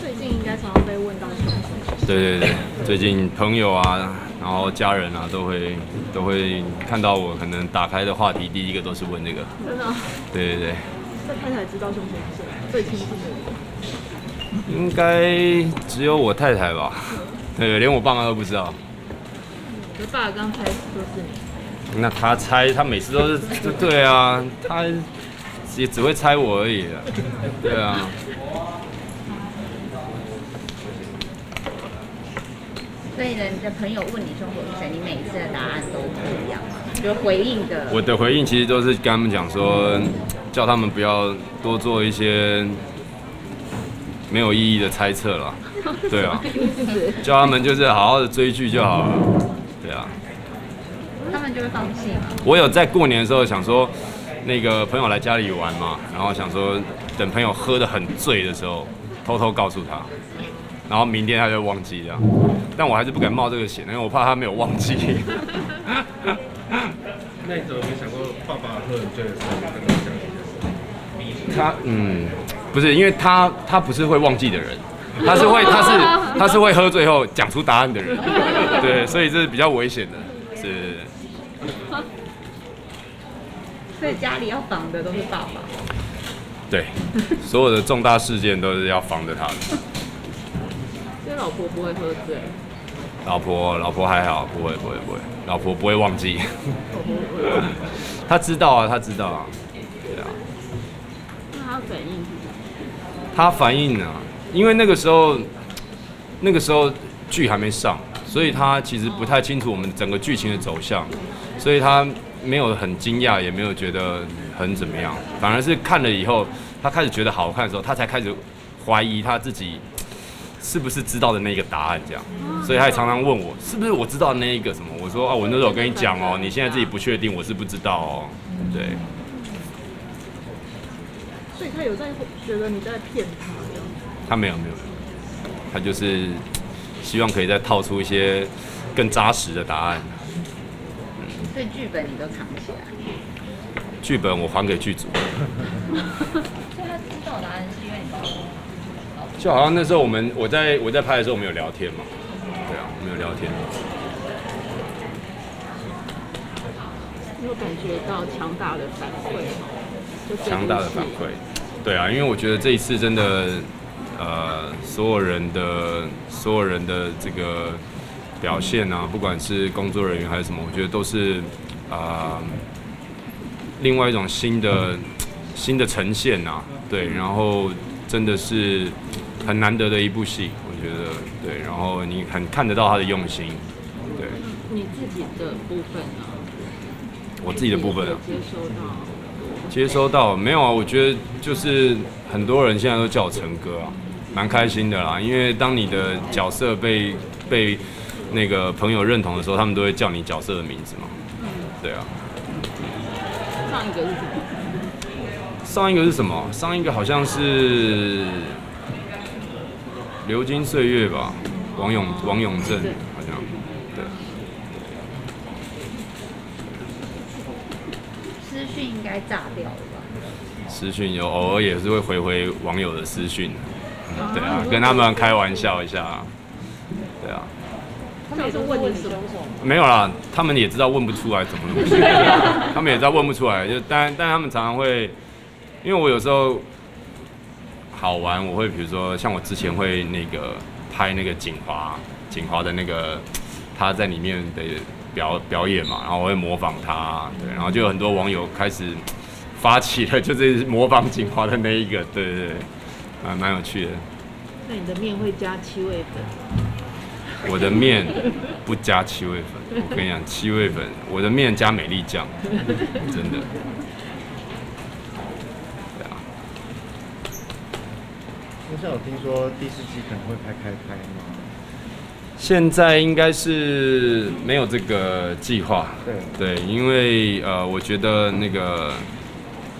最近应该常常被问到熊熊。对对对，最近朋友啊，然后家人啊，都会都会看到我，可能打开的话题第一个都是问这个。真的啊，对对对，这太太知道熊熊是谁？最亲近的人。应该只有我太太吧？对，连我爸妈都不知道。我爸刚猜说是你。那他猜，他每次都是对啊，他也只会猜我而已啊。对啊，所以呢，你的朋友问你中国是谁，你每一次的答案都不一样吗？就回应的。我的回应其实都是跟他们讲说，叫他们不要多做一些没有意义的猜测了。对啊，叫他们就是好好的追剧就好了。对啊，他们就会放弃嘛。我有在过年的时候想说，那个朋友来家里玩嘛，然后想说等朋友喝得很醉的时候，偷偷告诉他，然后明天他就忘记这样。但我还是不敢冒这个险，因为我怕他没有忘记。那你怎么没想过爸爸喝很醉的时候跟他讲这件事？他嗯，不是，因为他他不是会忘记的人，他是会他是他是会喝醉后讲出答案的人，对，所以这是比较危险的，是。所以家里要防的都是爸爸。对，所有的重大事件都是要防着他的。所以老婆不会喝醉，老婆，老婆还好，不会，不会，不会，老婆不会忘记。他知道啊，他知道啊，对啊。那他反应是什么？他反应啊，因为那个时候，那个时候剧还没上，所以他其实不太清楚我们整个剧情的走向，所以他没有很惊讶，也没有觉得很怎么样，反而是看了以后，他开始觉得好看的时候，他才开始怀疑他自己是不是知道的那个答案，这样，所以他也常常问我是不是我知道那一个什么，我说啊，我那时候跟你讲哦，你现在自己不确定，我是不知道哦，对。所以他有在觉得你在骗他这样。他没有没有，没有他就是希望可以再套出一些更扎实的答案。所以剧本你都藏起来。剧本我还给剧组，所以他知道答案是因为你就好像那时候我们我在我在拍的时候我们有聊天嘛，对啊，我们有聊天。你有感觉到强大的反馈强大的反馈，对啊，因为我觉得这一次真的，呃，所有人的所有人的这个表现啊，不管是工作人员还是什么，我觉得都是啊、呃另外一种新的新的呈现啊，对，然后真的是很难得的一部戏，我觉得对，然后你很看得到他的用心，对你自己的部分呢？我自己的部分啊。接收到。接收到没有啊？我觉得就是很多人现在都叫我陈哥啊，蛮开心的啦。因为当你的角色被被那个朋友认同的时候，他们都会叫你角色的名字嘛。对啊。上一个是什么？上一个是什么？上一个好像是《流金岁月》吧，王永王永正好像。对。私讯应该炸掉了吧？私讯有偶尔也是会回回网友的私讯，嗯对啊，跟他们开玩笑一下，对啊。他们也是问你什么？没有啦，他们也知道问不出来怎么东西，他们也知道问不出来，就但但他们常常会，因为我有时候好玩，我会比如说像我之前会那个拍那个景华景华的那个他在里面的表表演嘛，然后我会模仿他，对，然后就有很多网友开始发起了就是模仿景华的那一个，对对对，啊蛮有趣的。那你的面会加七味粉？我的面不加七味粉，我跟你讲，七味粉，我的面加美丽酱，真的。对啊，那像我听说第四季可能会拍开拍吗？现在应该是没有这个计划。对对，因为呃，我觉得那个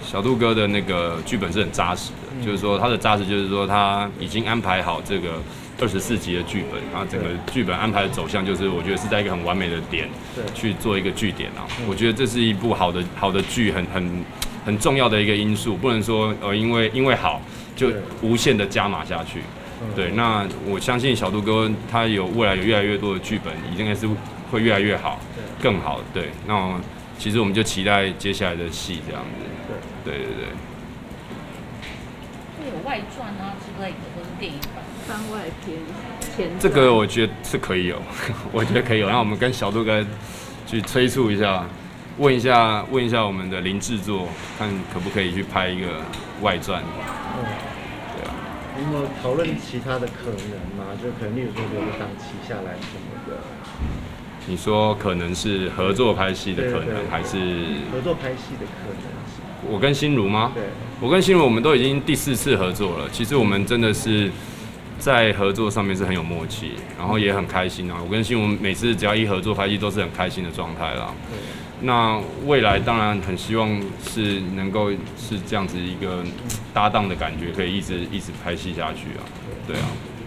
小杜哥的那个剧本是很扎实的，就是说他的扎实就是说他已经安排好这个二十四集的剧本，然后整个剧本安排的走向就是我觉得是在一个很完美的点对去做一个据点啊。我觉得这是一部好的好的剧，很很很重要的一个因素，不能说呃因为因为好就无限的加码下去。嗯对，那我相信小杜哥他有未来有越来越多的剧本，应该是会越来越好，更好。对，那我其实我们就期待接下来的戏这样子。对对对。会有外传啊之类的，或是电影版。番外篇前这个我觉得是可以有，我觉得可以有。那我们跟小杜哥去催促一下，问一下问一下我们的林制作，看可不可以去拍一个外传。嗯，对啊，有没有讨论其他的可能吗？就可能例如说留个档期下来什么的，你说可能是合作拍戏的可能，还是合作拍戏的可能性。我跟心如吗？对，我跟心如我们都已经第四次合作了。其实我们真的是在合作上面是很有默契，然后也很开心啊。我跟心如每次只要一合作拍戏都是很开心的状态啦。对，那未来当然很希望是能够是这样子一个搭档的感觉，可以一直一直拍戏下去啊。对啊，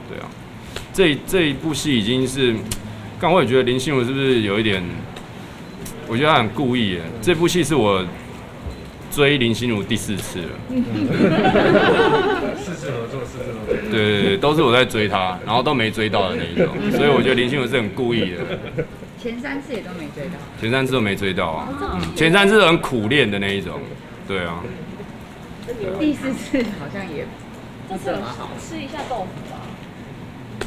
对啊。这这一部戏已经是，刚我也觉得林心如是不是有一点，我觉得他很故意耶。这部戏是我追林心如第四次了，四次合作，四次合作。对对对，都是我在追她，然后都没追到的那一种，所以我觉得林心如是很故意的。前三次也都没追到。前三次都没追到啊，嗯前三次都很苦练的那一种，对啊。第四次好像也不怎么好。吃一下豆腐吧。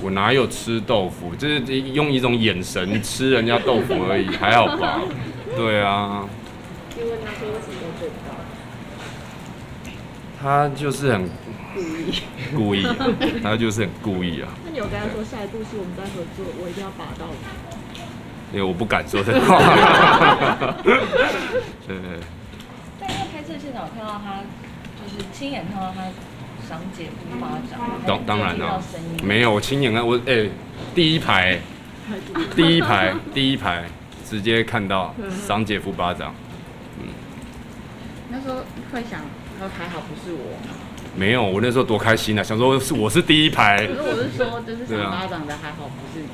我哪有吃豆腐？就是用一种眼神吃人家豆腐而已，还好吧？对啊，就问他说为什么都追不到，他就是很故意。故意、啊，他就是很故意啊。那你有跟他说下一步是我们在合作，我一定要拔到你。因为我不敢说这话。对 对对，在那个拍摄现场，我看到他就是亲眼看到他赏姐夫巴掌，当当然了了，没有我亲眼看，我哎、第一排，第一排，第一排，直接看到赏姐夫巴掌。嗯那时候会想，呃还好不是我。没有，我那时候多开心啊！想说是我是第一排可，是我是说，就是对啊赏巴掌的还好不是你。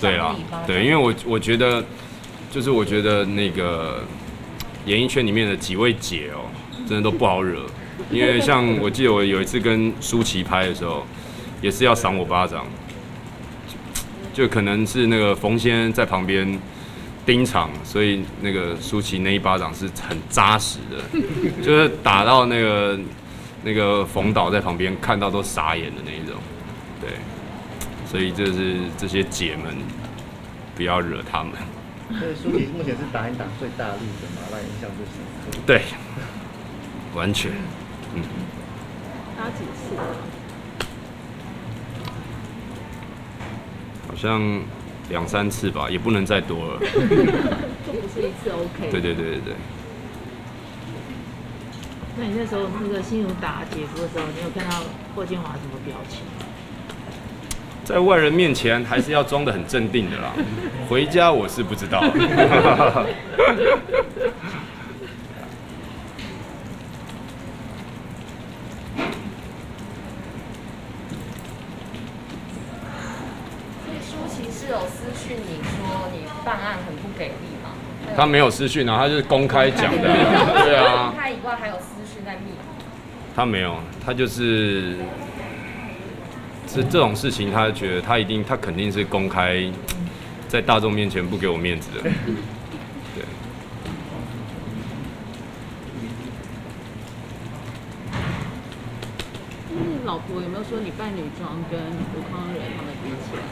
对啦赏你巴，掌对，因为我我觉得，就是我觉得那个演艺圈里面的几位姐哦，真的都不好惹。因为像我记得我有一次跟舒淇拍的时候，也是要赏我巴掌，就就可能是那个冯先生在旁边盯场，所以那个舒淇那一巴掌是很扎实的，就是打到那个那个冯导在旁边看到都傻眼的那一种，对。所以就是这些姐们不要惹他们。所以舒淇目前是打你打最大力的嘛，让你印象最深刻。对，完全，嗯，打几次？好像两三次吧，也不能再多了。就不是一次 OK。对对对对对，那你那时候那个心如打姐夫的时候，你有看到霍建华什么表情？在外人面前还是要装的很镇定的啦。回家我是不知道。所以舒淇是有私讯你说你办案很不给力吗？他没有私讯啊，他就是公开讲的啊。对啊公，开以外还有私讯在密。他没有，他就是这这种事情，他觉得他一定，他肯定是公开在大众面前不给我面子的。对，那你老婆有没有说你扮女装跟吴康仁他们比起来，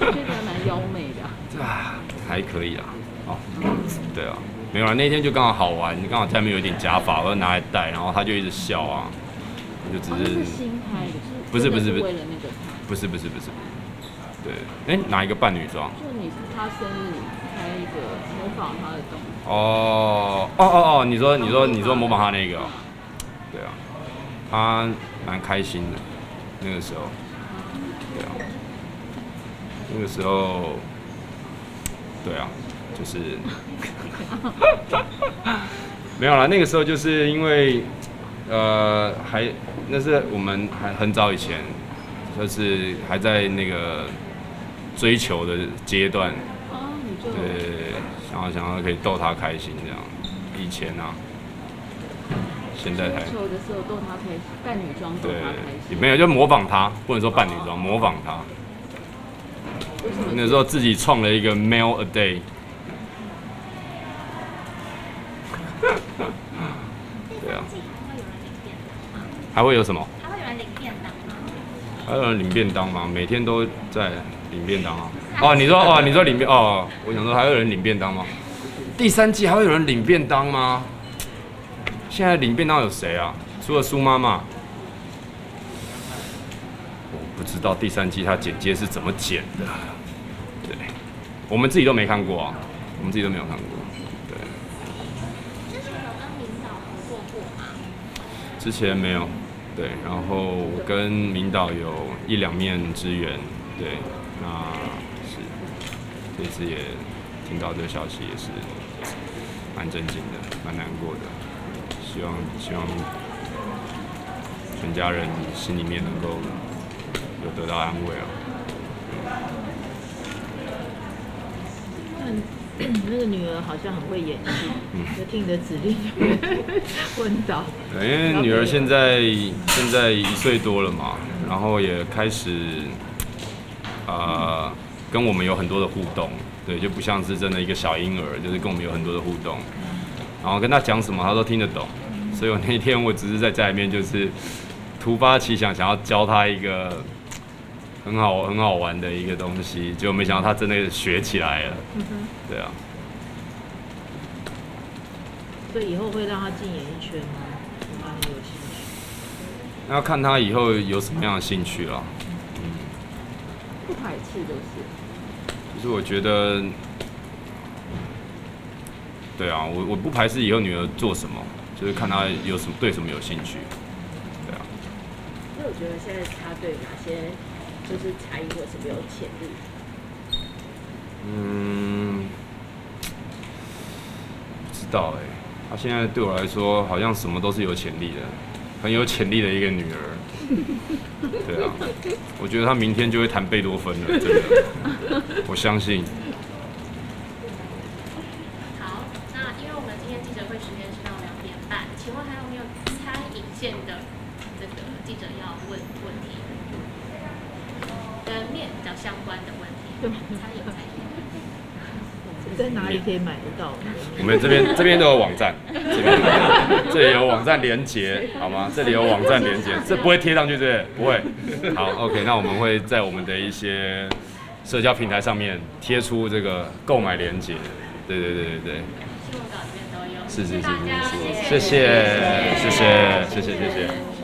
我觉得还蛮妖媚的啊。啊，还可以啊。哦，对啊，没有啊，那天就刚好好玩，刚好下面有点假发，我就拿来戴，然后他就一直笑啊，我就只哦，是是新拍的，不是不是不是为了那个，不是不是不是，对，哎，哪一个扮女装？就你是他生日，拍一个模仿他的动作。哦哦哦哦，你说你说你说模仿他那个、哦，对啊，他蛮开心的，那个时候，对啊，那个时候，对啊，就是 没有啦，那个时候就是因为呃还那是我们还很早以前，就是还在那个追求的阶段，对，想要想要可以逗他开心这样，以前啊，现在才球的时候逗他开心，扮女装逗对他开，心。也没有就模仿他，不能说扮女装，模仿他。那时候自己创了一个 Mail a Day，对啊，还会有什么？还会有人领便当吗？还有人领便当吗？每天都在领便当啊。哦，你说哦，你说领便哦，我想说还有人领便当吗？第三季还会有人领便当吗？现在领便当有谁啊？除了苏妈妈，我不知道第三季它剪接是怎么剪的。对，我们自己都没看过啊，我们自己都没有看过。对，之前有跟领导合作过吗？之前没有。对，然后我跟明导有一两面之缘。对，那是这次也听到这个消息，也是蛮震惊的，蛮难过的。希望希望全家人心里面能够有得到安慰啊。那 那个女儿好像很会演戏，嗯就听你的指令昏倒。对，因为女儿现在现在一岁多了嘛，然后也开始呃跟我们有很多的互动，对，就不像是真的一个小婴儿，就是跟我们有很多的互动，然后跟她讲什么她都听得懂，所以我那天我只是在家里面就是突发奇想，想要教他一个很好很好玩的一个东西，结果没想到他真的学起来了，对啊。所以以后会让他进演艺圈吗？我妈很有兴趣，那要看他以后有什么样的兴趣了。不排斥就是。就是我觉得，对啊，我我不排斥以后女儿做什么，就是看他有什么对什么有兴趣，对啊。因为我觉得现在她对哪些就是才艺或什么有潜力？嗯，不知道哎、她现在对我来说好像什么都是有潜力的，很有潜力的一个女儿。对啊，我觉得她明天就会弹贝多芬了，真的，我相信。好，那因为我们今天记者会时间是到两点半，请问还有没有餐饮线的这个记者要问问题？跟面比较相关的问题，餐饮餐饮。在哪里可以买得到？我们这边这边都有网站，这边这里有网站连接，好吗？这里有网站连接，这不会贴上去，对不对？不会。好，OK，那我们会在我们的一些社交平台上面贴出这个购买连接。对对对对对。是是是谢谢大家是是，谢谢谢谢谢谢谢谢。